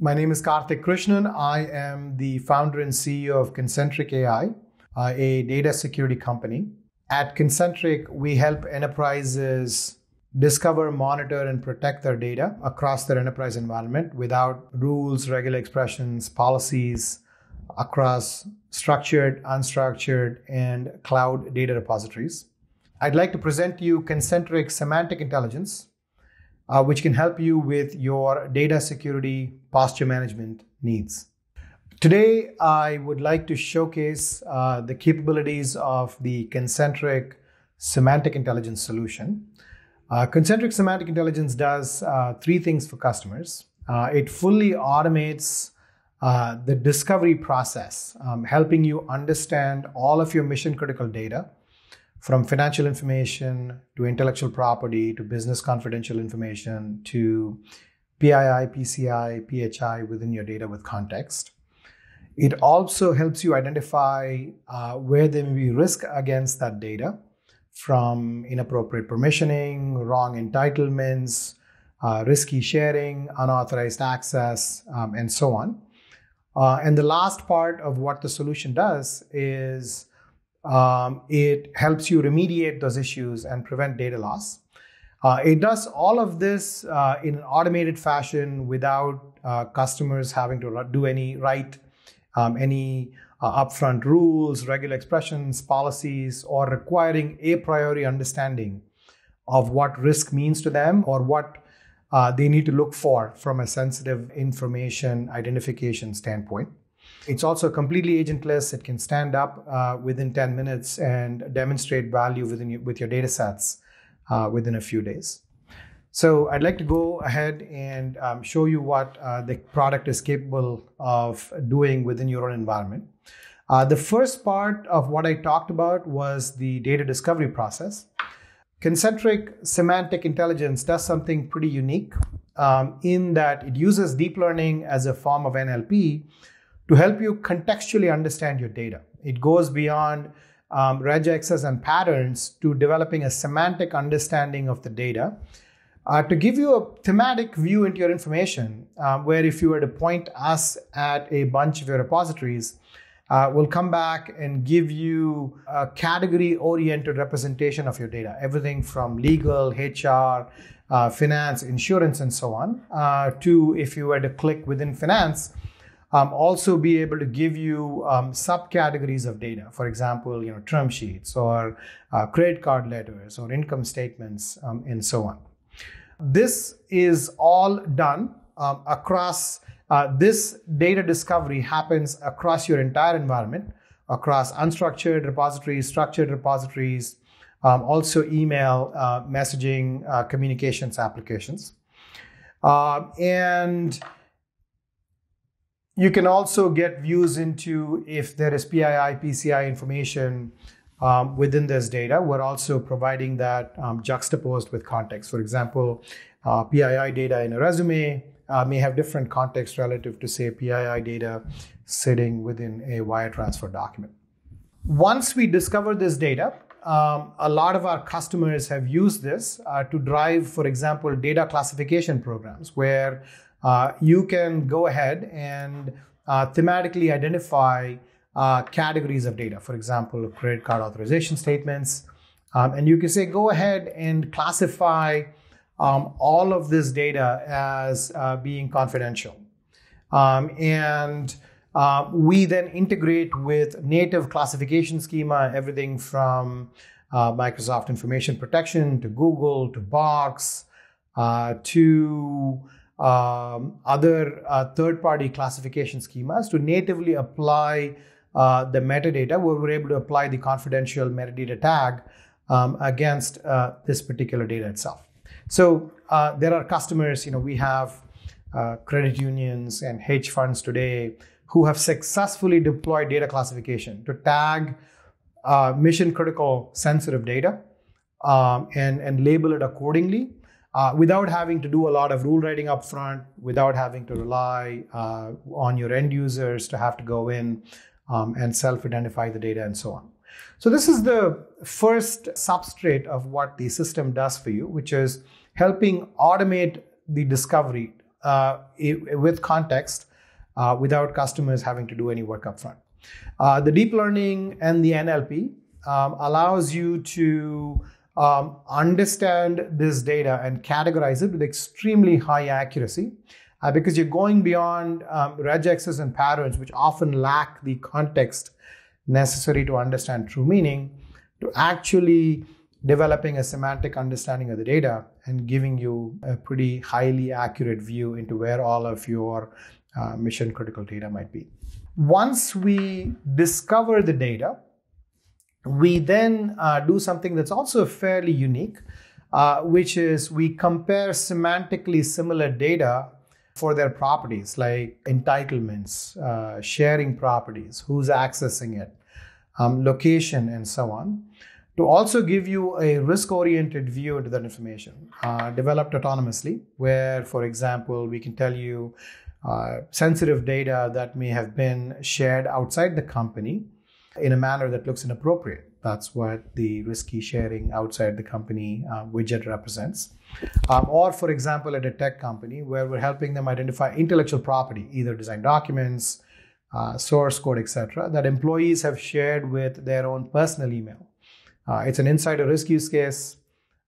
My name is Karthik Krishnan. I am the founder and CEO of Concentric AI, uh, a data security company. At Concentric, we help enterprises discover, monitor, and protect their data across their enterprise environment without rules, regular expressions, policies across structured, unstructured, and cloud data repositories. I'd like to present to you Concentric Semantic Intelligence, uh, which can help you with your data security posture management needs. Today, I would like to showcase uh, the capabilities of the Concentric Semantic Intelligence solution. Uh, Concentric Semantic Intelligence does uh, three things for customers. Uh, it fully automates uh, the discovery process, um, helping you understand all of your mission critical data from financial information to intellectual property to business confidential information to PII, PCI, PHI within your data with context. It also helps you identify uh, where there may be risk against that data from inappropriate permissioning, wrong entitlements, uh, risky sharing, unauthorized access, um, and so on. Uh, and the last part of what the solution does is um, it helps you remediate those issues and prevent data loss. Uh, it does all of this uh, in an automated fashion without uh, customers having to do any write um, any uh, upfront rules, regular expressions, policies, or requiring a priori understanding of what risk means to them or what uh, they need to look for from a sensitive information identification standpoint. It's also completely agentless. It can stand up uh, within 10 minutes and demonstrate value within with your data sets uh, within a few days. So I'd like to go ahead and um, show you what uh, the product is capable of doing within your own environment. Uh, the first part of what I talked about was the data discovery process. Concentric semantic intelligence does something pretty unique um, in that it uses deep learning as a form of NLP to help you contextually understand your data. It goes beyond um, regexes and patterns to developing a semantic understanding of the data. Uh, to give you a thematic view into your information, um, where if you were to point us at a bunch of your repositories, uh, we'll come back and give you a category oriented representation of your data, everything from legal, HR, uh, finance, insurance, and so on, uh, to if you were to click within finance, um, also be able to give you um, subcategories of data. For example, you know, term sheets or uh, credit card letters or income statements um, and so on. This is all done um, across, uh, this data discovery happens across your entire environment, across unstructured repositories, structured repositories, um, also email, uh, messaging, uh, communications applications. Uh, and you can also get views into if there is PII, PCI information um, within this data. We're also providing that um, juxtaposed with context. For example, uh, PII data in a resume uh, may have different context relative to, say, PII data sitting within a wire transfer document. Once we discover this data, um, a lot of our customers have used this uh, to drive, for example, data classification programs where uh, you can go ahead and uh, thematically identify uh, categories of data. For example, credit card authorization statements. Um, and you can say, go ahead and classify um, all of this data as uh, being confidential. Um, and uh, we then integrate with native classification schema, everything from Microsoft Information Protection to Google to Box to um, other uh, third party classification schemas to natively apply uh, the metadata. We were able to apply the confidential metadata tag um, against uh, this particular data itself. So uh, there are customers, you know, we have uh, credit unions and hedge funds today who have successfully deployed data classification to tag uh, mission critical sensitive data um, and, and label it accordingly uh, without having to do a lot of rule writing up front, without having to rely uh, on your end users to have to go in um, and self identify the data and so on. So, this is the first substrate of what the system does for you, which is helping automate the discovery uh, with context uh, without customers having to do any work upfront. Uh, the deep learning and the NLP um, allows you to um, understand this data and categorize it with extremely high accuracy uh, because you're going beyond um, regexes and patterns, which often lack the context necessary to understand true meaning, to actually developing a semantic understanding of the data and giving you a pretty highly accurate view into where all of your uh, mission critical data might be. Once we discover the data, we then uh, do something that's also fairly unique, uh, which is we compare semantically similar data for their properties like entitlements, uh, sharing properties, who's accessing it, um, location, and so on, to also give you a risk oriented view into that information, uh, developed autonomously, where, for example, we can tell you uh, sensitive data that may have been shared outside the company in a manner that looks inappropriate. That's what the risky sharing outside the company uh, widget represents. Um, or, for example, at a tech company where we're helping them identify intellectual property, either design documents, uh, source code, etc., that employees have shared with their own personal email. Uh, it's an insider risk use case.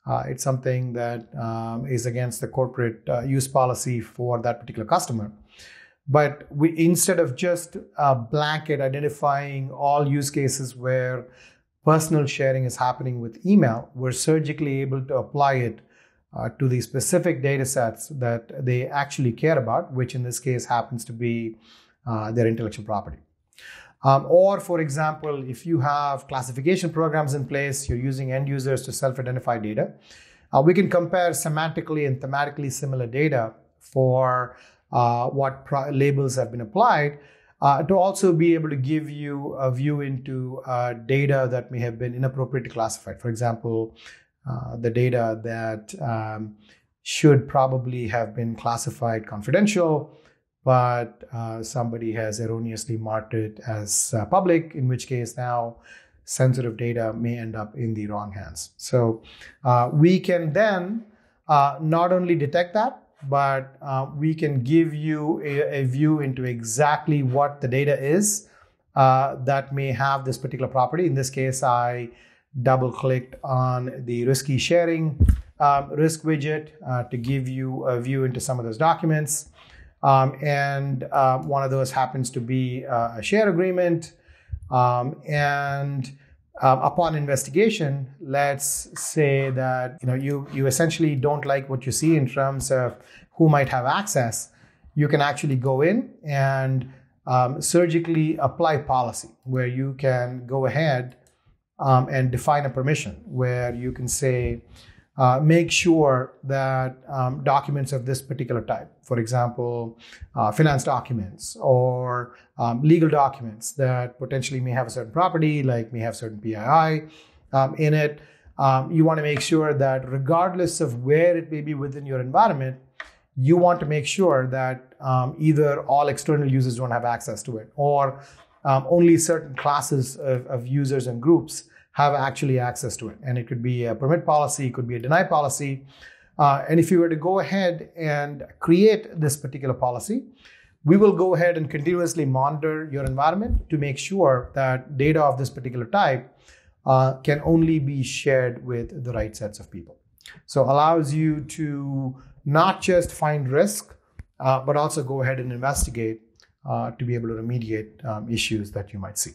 Uh, it's something that um, is against the corporate uh, use policy for that particular customer. But we, instead of just a blanket identifying all use cases where personal sharing is happening with email, we're surgically able to apply it uh, to the specific data sets that they actually care about, which in this case happens to be uh, their intellectual property. Um, or, for example, if you have classification programs in place, you're using end users to self identify data, uh, we can compare semantically and thematically similar data for uh, what pro- labels have been applied uh, to also be able to give you a view into uh, data that may have been inappropriately classified. For example, uh, the data that um, should probably have been classified confidential, but uh, somebody has erroneously marked it as uh, public, in which case now sensitive data may end up in the wrong hands. So we can then not only detect that, but uh, we can give you a, a, view into exactly what the data is uh, that may have this particular property. In this case, I double clicked on the risky sharing um, risk widget uh, to give you a view into some of those documents. Um, and uh, one of those happens to be uh, a share agreement. Um, and um, upon investigation, let's say that you know you you essentially don't like what you see in terms of who might have access. You can actually go in and um, surgically apply policy where you can go ahead um, and define a permission where you can say uh, make sure that um, documents of this particular type, for example, uh, finance documents or um, legal documents that potentially may have a certain property, like may have certain PII um, in it, um, you want to make sure that regardless of where it may be within your environment, you want to make sure that um, either all external users don't have access to it or um, only certain classes of, of users and groups have actually access to it. And it could be a permit policy, it could be a deny policy. Uh, and if you were to go ahead and create this particular policy, we will go ahead and continuously monitor your environment to make sure that data of this particular type uh, can only be shared with the right sets of people. So allows you to not just find risk, uh, but also go ahead and investigate uh, to be able to remediate um, issues that you might see.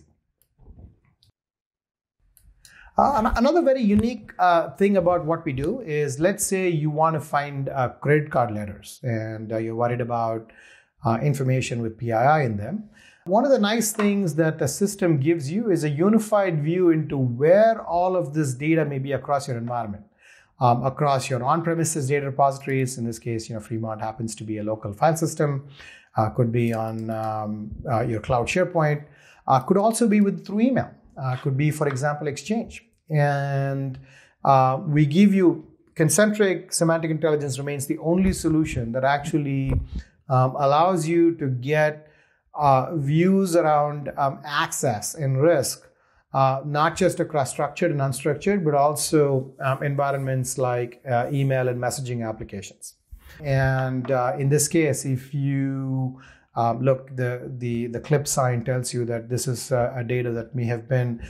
Uh, another very unique uh, thing about what we do is let's say you want to find uh, credit card letters and uh, you're worried about uh, information with PII in them. One of the nice things that the system gives you is a unified view into where all of this data may be across your environment. Um, across your on-premises data repositories, in this case, you know, Fremont happens to be a local file system, could be on um, your cloud SharePoint, could also be with through email uh, could be, for example, Exchange. And uh, we give you concentric semantic intelligence remains the only solution that actually um, allows you to get uh, views around um, access and risk, uh, not just across structured and unstructured, but also um, environments like uh, email and messaging applications. And uh, in this case, if you um, look, the, the, the clip sign tells you that this is uh, a data that may have been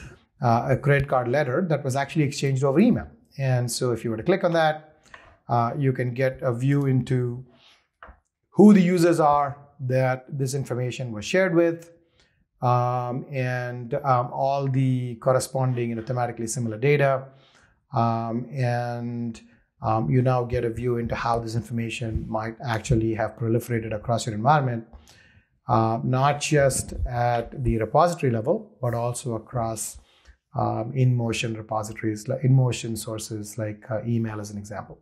uh, a credit card letter that was actually exchanged over email. And so if you were to click on that, uh, you can get a view into who the users are that this information was shared with, um, and um, all the corresponding you know, thematically similar data. Um, and um, you now get a view into how this information might actually have proliferated across your environment, uh, not just at the repository level, but also across um, in motion repositories, in motion sources like uh, email, as an example.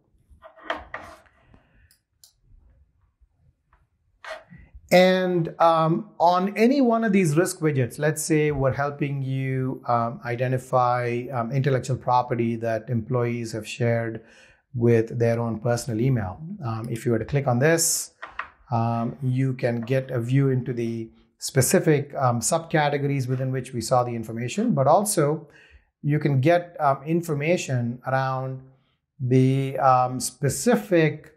And um, on any one of these risk widgets, let's say we're helping you um, identify um, intellectual property that employees have shared with their own personal email. Um, if you were to click on this, um, you can get a view into the specific um, subcategories within which we saw the information, but also you can get information around the specific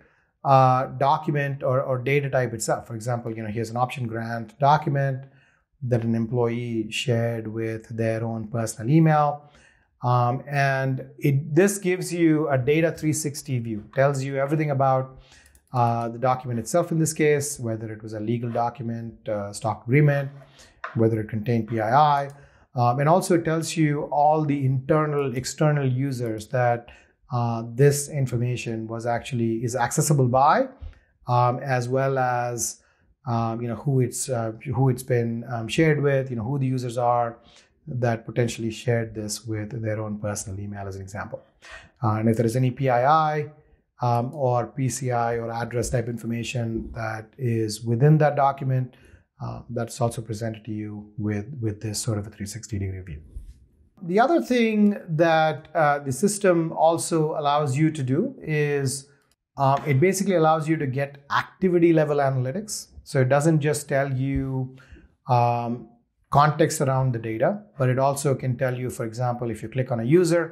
uh, document or, or data type itself. For example, you know, here's an option grant document that an employee shared with their own personal email. Um, and it, this gives you a data 360 view, tells you everything about uh, the document itself in this case, whether it was a legal document, uh, stock agreement, whether it contained PII. Um, and also it tells you all the internal, external users that uh, this information was actually is accessible by, um, as well as um, you know who it's uh, who it's been um, shared with, you know who the users are that potentially shared this with their own personal email, as an example. Uh, and if there is any PII um, or PCI or address type information that is within that document, uh, that's also presented to you with with this sort of a 360 degree view. The other thing that uh, the system also allows you to do is um, it basically allows you to get activity level analytics. So it doesn't just tell you um, context around the data, but it also can tell you, for example, if you click on a user,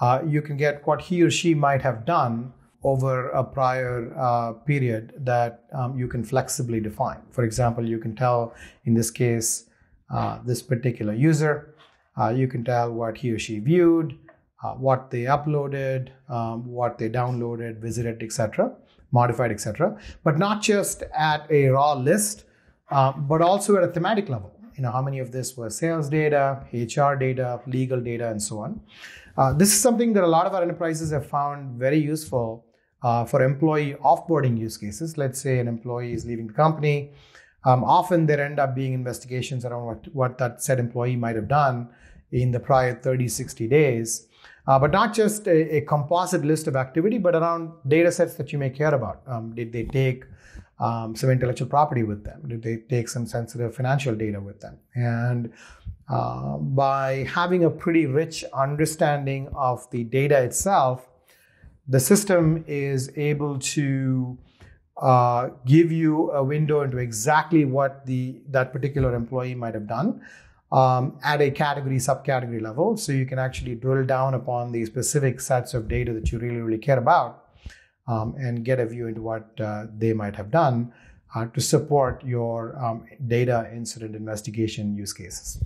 uh, you can get what he or she might have done over a prior uh, period that um, you can flexibly define. For example, you can tell in this case, uh, this particular user uh, you can tell what he or she viewed, uh, what they uploaded, um, what they downloaded, visited, etc., modified, etc. But not just at a raw list, uh, but also at a thematic level. You know, how many of this was sales data, HR data, legal data, and so on. Uh, this is something that a lot of our enterprises have found very useful uh, for employee offboarding use cases. Let's say an employee is leaving the company. Um, often there end up being investigations around what, what that said employee might have done in the prior 30, 60 days. Uh, but not just a, a, composite list of activity, but around data sets that you may care about. Um, did they take um, some intellectual property with them? Did they take some sensitive financial data with them? And uh, by having a pretty rich understanding of the data itself, the system is able to uh, give you a window into exactly what the that particular employee might have done um, at a category, subcategory level. So you can actually drill down upon the specific sets of data that you really, really care about um, and get a view into what uh, they might have done uh, to support your um, data incident investigation use cases.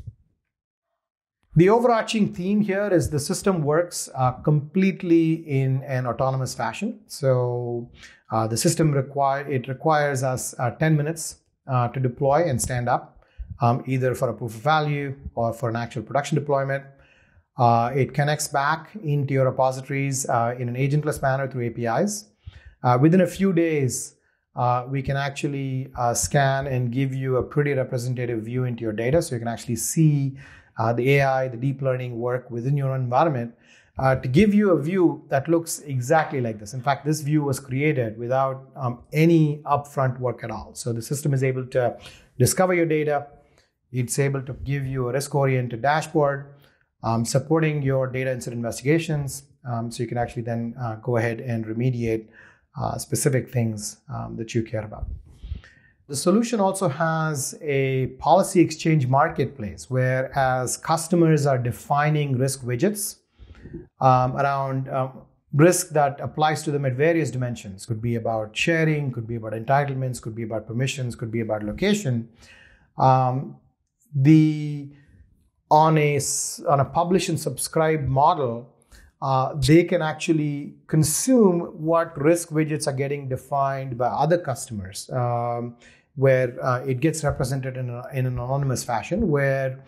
The overarching theme here is the system works uh, completely in an autonomous fashion. So uh, the system require it requires us uh, 10 minutes uh, to deploy and stand up um, either for a proof of value or for an actual production deployment. Uh, it connects back into your repositories uh, in an agentless manner through APIs. Uh, within a few days, uh, we can actually uh, scan and give you a pretty representative view into your data. So you can actually see uh, the AI, the deep learning work within your environment to give you a view that looks exactly like this. In fact, this view was created without um, any upfront work at all. So the system is able to discover your data, it's able to give you a risk oriented dashboard um, supporting your data incident investigations. Um, so you can actually then uh, go ahead and remediate uh, specific things um, that you care about. The solution also has a policy exchange marketplace where, as customers are defining risk widgets um, around um, risk that applies to them at various dimensions. Could be about sharing, could be about entitlements, could be about permissions, could be about location. Um, the on a on a publish and subscribe model, uh, they can actually consume what risk widgets are getting defined by other customers, um, where uh, it gets represented in, a, in an anonymous fashion, where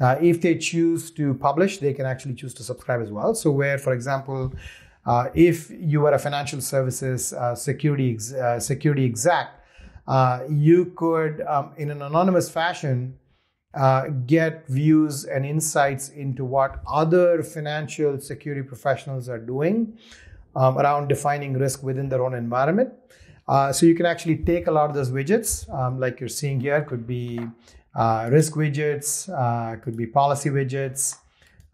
uh, if they choose to publish, they can actually choose to subscribe as well. So, where, for example, uh, if you were a financial services uh, security ex- uh, security exec, you could, um, in an anonymous fashion, uh, get views and insights into what other financial security professionals are doing um, around defining risk within their own environment. Uh, so you can actually take a lot of those widgets, um, like you're seeing here, could be uh, risk widgets, uh, could be policy widgets,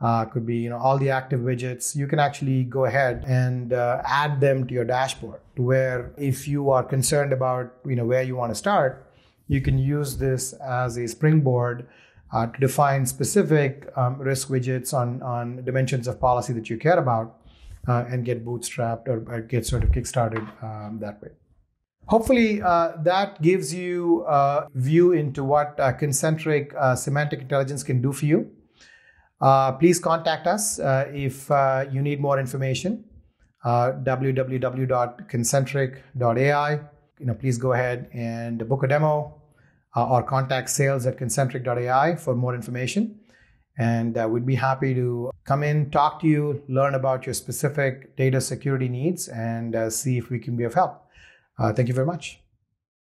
uh, could be you know all the active widgets. You can actually go ahead and uh, add them to your dashboard. To where if you are concerned about you know where you want to start, you can use this as a springboard uh, to define specific um, risk widgets on, on dimensions of policy that you care about uh, and get bootstrapped or, or, get sort of kickstarted um, that way. Hopefully, uh, that gives you a view into what uh, concentric uh, semantic intelligence can do for you. Uh, please contact us if you need more information. www.concentric.ai you know, please go ahead and book a demo uh, or contact sales at concentric.ai for more information. And uh, we'd be happy to come in, talk to you, learn about your specific data security needs, and uh, see if we can be of help. Uh, thank you very much.